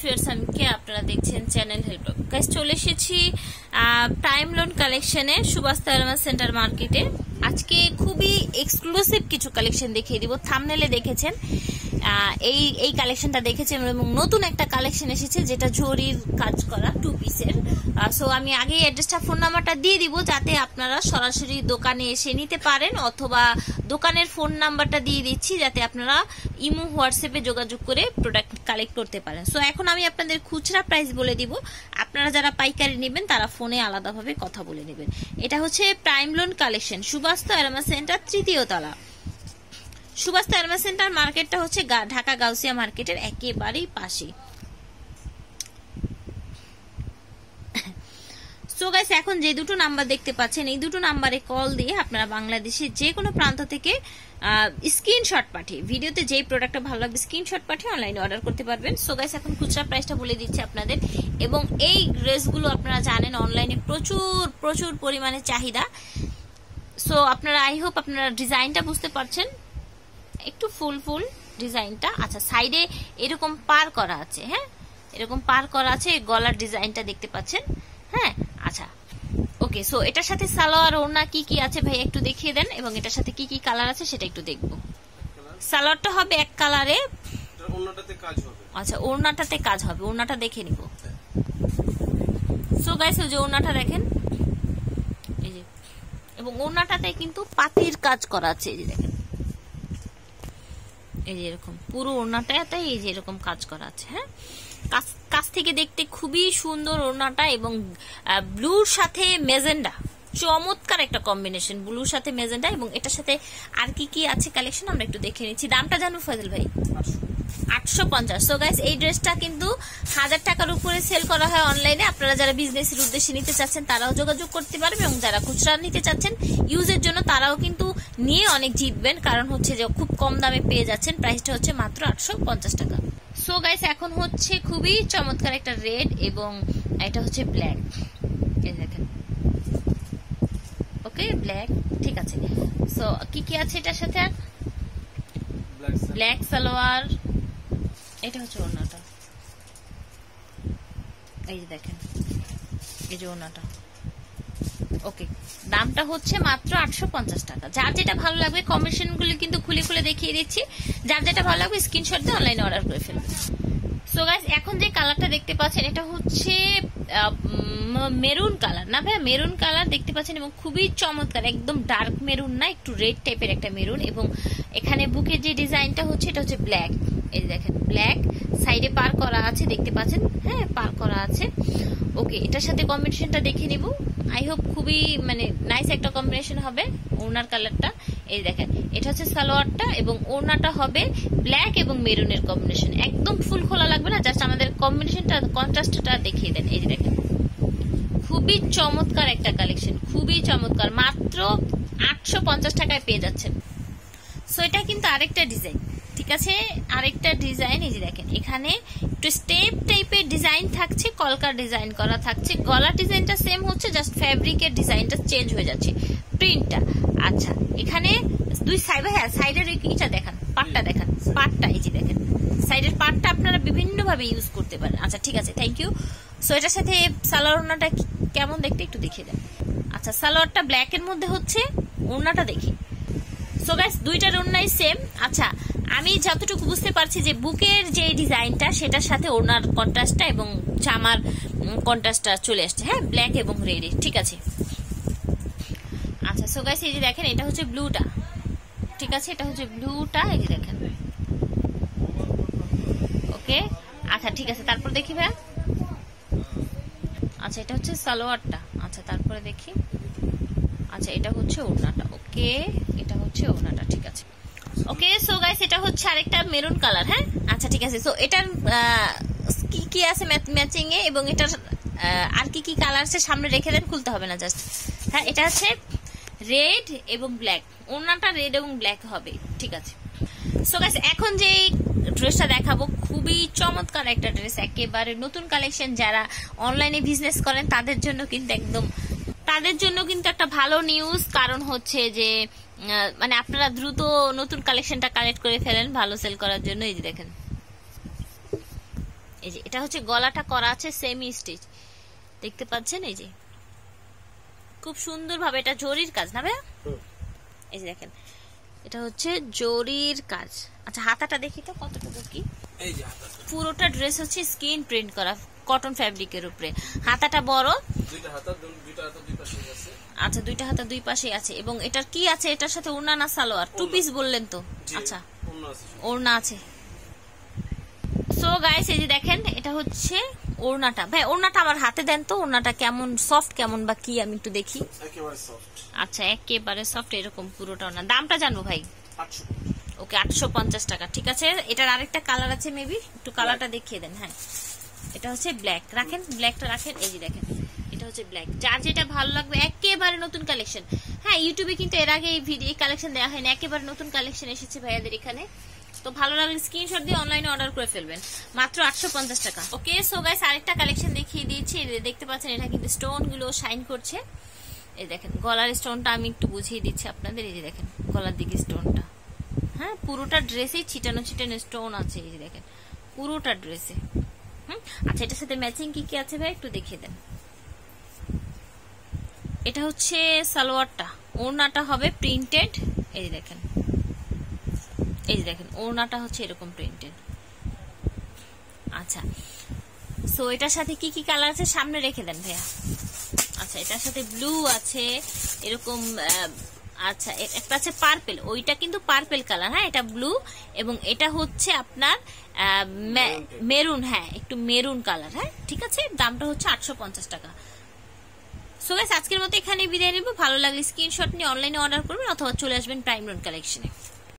Fierce আমিকে আপনারা দেখছেন channel help চলে এসেছি টাইম লোন কালেকশনে সুভাষ সেন্টার মার্কেটে। আজকে খুবই এক্সক্লুসিভ কিছু কালেকশন দেখিয়ে দিব। থামনেলে দেখেছেন। এই এই কালেকশনটা দেখেছেন এবং নতুন একটা কালেকশন এসেছে, যেটা জরির কাজ করা টু পিসের সো আমি আগে অ্যাড্রেসটা ফোন নাম্বারটা দিয়ে দিব, যাতে আপনারা সরাসরি দোকানে এসে নিতে পারেন, অথবা দোকানের ফোন নাম্বারটা দিয়ে দিচ্ছি, যাতে আপনারা ইমো, হোয়াটসঅ্যাপে যোগাযোগ করে প্রোডাক্ট কালেক্ট করতে পারেন। সো এখন আমি আপনাদের খুচরা প্রাইস বলে দিব। আপনারা যারা পাইকারি নেবেন, তারা ফোনে আলাদাভাবে কথা বলে নেবেন। এটা হচ্ছে প্রাইম লোন কালেকশন সুবাস্ত অ্যারোমা সেন্টার তৃতীয় তলা। সুভাষ থার্মা সেন্টার মার্কেটটা হচ্ছে ঢাকা গাউসিয়া মার্কেটের একেবারেই পাশে সো গাইস এখন যে দুটো নাম্বার দেখতে পাচ্ছেন, এই দুটো নাম্বারে কল দিয়ে আপনারা বাংলাদেশের যে কোনো প্রান্ত থেকে স্ক্রিনশট পাঠিয়ে, ভিডিওতে যেই প্রোডাক্টটা ভালো লাগবে স্ক্রিনশট পাঠিয়ে অনলাইনে অর্ডার করতে পারবেন। সো গাইস এখন খুচরা প্রাইসটা বলে দিচ্ছি আপনাদের। এবং এই ড্রেসগুলো আপনারা জানেন অনলাইনে প্রচুর প্রচুর পরিমাণে চাহিদা। সো আপনারা আই হোপ আপনারা ডিজাইনটা বুঝতে পারছেন। একটু ফুল ফুল ডিজাইনটা। আচ্ছা সাইডে এরকম পার করা আছে হ্যাঁ? এরকম পার করা আছে গলার ডিজাইনটা দেখতে পাচ্ছেন হ্যাঁ? আচ্ছা ওকে সো এটার সাথে সালোয়ার ওড়না কি কি আছে ভাই একটু দেখিয়ে দেন এবং এটার সাথে কি কি কালার আছে সেটা একটু দেখব। সালোয়ারটা হবে এক কালারে। এটা কাজ হবে। আচ্ছা ওড়নাটাতে কাজ হবে ওড়নাটা দেখে নিব। সো গাইস ওই যে ওড়নাটা দেখেন এই যে এবং ওড়নাটাতে কিন্তু পাতির কাজ করা আছে এই যে দেখেন। এই যে এরকম পুরো ওড়নাটাতে এই যে এরকম কাজ করা আছে হ্যাঁ? কাছ থেকে দেখতে খুবই সুন্দর ওড়নাটা এবং ব্লুর সাথে মেজেন্ডা, চমৎকার একটা কম্বিনেশন, ব্লুর সাথে মেজেন্ডা এবং এটার সাথে আর কি কি আছে কালেকশন আমরা একটু দেখে নিচ্ছি। দামটা জানো ফজল ভাই। আটশো পঞ্চাশ। সো গাইস এই ড্রেসটা কিন্তু হাজার টাকার উপরে সেল করা হয় অনলাইনে আপনারা যারা বিজনেসের উদ্দেশ্যে নিতে চাচ্ছেন তারাও যোগাযোগ করতে পারবে এবং যারা খুচরা নিতে চাচ্ছেন ইউজের জন্য তারাও কিন্তু নিয়ে অনেক জিতবেন কারণ হচ্ছে যে খুব কম দামে পেয়ে যাচ্ছেন। প্রাইসটা হচ্ছে মাত্র আটশো পঞ্চাশ টাকা। সো গাইস এখন হচ্ছে খুবই চমৎকার একটা রেড এবং এটা হচ্ছে ব্ল্যাক দেখেন। ওকে ব্ল্যাক ঠিক আছে। সো কি কি আছে এটার সাথে? আর ব্ল্যাক ব্ল্যাক সালোয়ার এটা হচ্ছে ওড়নাটা। এই যে দেখেন, এই যে ওড়নাটা। ওকে, দামটা হচ্ছে মাত্র আটশো পঞ্চাশ টাকা। যার যেটা ভালো লাগবে কমিশনগুলো কিন্তু খুলে খুলে দেখিয়ে দিচ্ছি। যার যেটা ভালো লাগবে স্ক্রিনশট দিয়ে অনলাইনে অর্ডার করে ফেলবেন। সো গাইস এখন যে কালারটা দেখতে পাচ্ছেন, এটা হচ্ছে মেরুন কালার না ভাই মেরুন কালার দেখতে পাচ্ছেন এবং খুবই চমৎকার, একদম ডার্ক মেরুন না, একটু রেড টাইপের একটা মেরুন এবং এখানে বুকের যে ডিজাইনটা হচ্ছে, এটা হচ্ছে ব্ল্যাক এই দেখেন ব্ল্যাক সাইডে পার করা আছে, দেখতে পাচ্ছেন? হ্যাঁ পার করা আছে। ওকে এটার সাথে কম্বিনেশনটা দেখে নিব। আই হোপ খুবই মানে নাইস একটা কম্বিনেশন হবে ওনার কালারটা এই দেখেন, এটা হচ্ছে সালোয়ারটা এবং ওড়নাটা হবে ব্ল্যাক এবং মেরুনের কম্বিনেশন একদম ফুল খোলা লাগবে না জাস্ট আমাদের কম্বিনেশনটা কন্ট্রাস্টটা দেখিয়ে দেন। এই যে দেখেন, খুবই চমৎকার একটা কালেকশন খুবই চমৎকার। মাত্র আটশো পঞ্চাশ টাকায় পেয়ে যাচ্ছেন। সো এটা কিন্তু আরেকটা ডিজাইন ঠিক আছে? আরেকটা ডিজাইন এই যে দেখেন, এখানে একটু স্টেপ টাইপের ডিজাইন থাকছে, কলকার ডিজাইন করা থাকছে। গলার ডিজাইনটা সেম হচ্ছে জাস্ট ফ্যাব্রিকের ডিজাইনটা চেঞ্জ হয়ে যাচ্ছে। প্রিন্টটা আচ্ছা এখানে দুই সাইড হ্যাঁ সাইডের ইটা দেখান, পাটটা দেখান, পাটটা, এই যে দেখেন। সাইডের পাটটা আপনারা বিভিন্ন ভাবে ইউজ করতে পারেন। আচ্ছা ঠিক আছে থ্যাংক ইউ সো এটার সাথে সালোয়ার ওড়নাটা কেমন দেখতে একটু দেখিয়ে দেন। আচ্ছা সালোয়ারটা ব্ল্যাক এর মধ্যে হচ্ছে, ওড়নাটা দেখি। সো গাইস দুইটার ওড়নাই সেম আচ্ছা আমি যতটুকু বুঝতে পারছি যে বুকের যে ডিজাইনটা, সেটার সাথে ওড়নার কন্ট্রাস্টটা এবং জামার কন্ট্রাস্টটা চলে আসছে। হ্যাঁ ব্ল্যাক এবং রেড ঠিক আছে? আচ্ছা সো গাইস এই যে দেখেন, এটা হচ্ছে ব্লুটা ঠিক আছে? এটা হচ্ছে ব্লুটা এই যে দেখেন। ওকে আচ্ছা ঠিক আছে, তারপর দেখি ভাই আচ্ছা এটা হচ্ছে সালোয়ারটা। আচ্ছা তারপরে দেখি। আচ্ছা এটা হচ্ছে ওড়নাটা। ওকে এটা হচ্ছে ওড়নাটা, ঠিক আছে। ওকে সো গাইস এটা হচ্ছে আরেকটা মেরুন কালার হ্যাঁ? আচ্ছা ঠিক আছে। সো এটার কি কি আছে ম্যাচিং এ? এবং এটার আর কি কি কালার আছে সামনে রেখে দেন, খুলতে হবে না জাস্ট হ্যাঁ এটা আছে রেড এবং ব্ল্যাক ওড়নাটা রেড এবং ব্ল্যাক হবে, ঠিক আছে। সো গাইস এখন যে ড্রেসটা দেখাবো, খুবই চমৎকার একটা ড্রেস। একেবারে নতুন কালেকশন যারা অনলাইনে বিজনেস করেন, তাদের জন্য কিন্তু একদম তাদের জন্য কিন্তু একটা ভালো নিউজ কারণ হচ্ছে যে মানে আপনারা দ্রুত নতুন কালেকশনটা কালেক্ট করে ফেলেন ভালো সেল করার জন্য। এই যে দেখেন। এই যে এটা হচ্ছে গলাটা করা আছে সেমি স্টিচ দেখতে পাচ্ছেন? এই যে। খুব সুন্দর ভাবে এটা জরির কাজ না ভাইয়া? এই যে দেখেন। এটা হচ্ছে জরির কাজ। আচ্ছা হাতাটা দেখি তো কতটুকু কি? এই যে হাতাটা। পুরোটা ড্রেস হচ্ছে স্কিন প্রিন্ট করা। কটন ফ্যাব্রিকের উপরে। হাতাটা বড়। আচ্ছা দুইটা হাতা দুই পাশে আছে। এবং এটার কি আছে? এটার সাথে ওড়না না সালোয়ার? টু পিস বললেন তো? আচ্ছা। ওড়না আছে। সো গাইস এই যে দেখেন এটা হচ্ছে ওড়নাটা। ভাই ওড়নাটা আমার হাতে দেন তো? ওড়নাটা কেমন সফট কেমন বা কি? আমি একটু দেখি। আচ্ছা একেবারে সফট এরকম পুরোটা ওড়না। দামটা জানব ভাই? ওকে আটশো পঞ্চাশ টাকা। ঠিক আছে? এটার আরেকটা কালার আছে মেবি একটু কালারটা দেখিয়ে দেন হ্যাঁ। এটা হচ্ছে ব্ল্যাক রাখেন ব্ল্যাকটা রাখেন, এই যে দেখেন, এটা হচ্ছে ব্ল্যাক যার যেটা ভালো লাগবে, একেবারে নতুন কালেকশন হ্যাঁ ইউটিউবে কিন্তু এর আগে এই ভিডিও কালেকশন দেওয়া হয়নি, একেবারে নতুন কালেকশন এসেছে ভাইয়াদের এখানে। তো ভালো লাগলে স্ক্রিনশট দিয়ে অনলাইনে অর্ডার করে ফেলবেন। মাত্র আটশো পঞ্চাশ টাকা। ওকে সো গাইস আরেকটা কালেকশন দেখিয়ে দিয়েছি। দেখতে পাচ্ছেন এটা কিন্তু স্টোনগুলো শাইন করছে। এই দেখেন, গলার স্টোনটা আমি একটু বুঝিয়ে দিচ্ছি আপনাদের। এই যে দেখেন, গলার দিকে স্টোনটা হ্যাঁ পুরোটা ড্রেসে ছিটানো ছিটানো স্টোন আছে। এই যে দেখেন, পুরোটা ড্রেসে হুম? আচ্ছা এটার সাথে ম্যাচিং কি কি আছে ভাই? একটু দেখিয়ে দেন। এটা হচ্ছে সালোয়ারটা। ওড়নাটা হবে প্রিন্টেড এই দেখেন। এই দেখেন, ওড়নাটা হচ্ছে এরকম প্রিন্টেড আচ্ছা। সো এটার সাথে কি কি কালার আছে? সামনে রেখে দেন ভাইয়া। আচ্ছা এটার সাথে ব্লু আছে, এরকম আচ্ছা একটা আছে পার্পেল ওইটা কিন্তু পার্পেল কালার হ্যাঁ? এটা ব্লু এবং এটা হচ্ছে আপনার মেরুন হ্যাঁ একটু মেরুন কালার হ্যাঁ? ঠিক আছে? দামটা হচ্ছে আটশো পঞ্চাশ টাকা। সো গাইস আজকের মতো এখানে বিদায় নেব। ভালো লাগলে স্ক্রিনশট নিয়ে অনলাইনে অর্ডার করবেন অথবা চলে আসবেন প্রাইম রোড কালেকশনে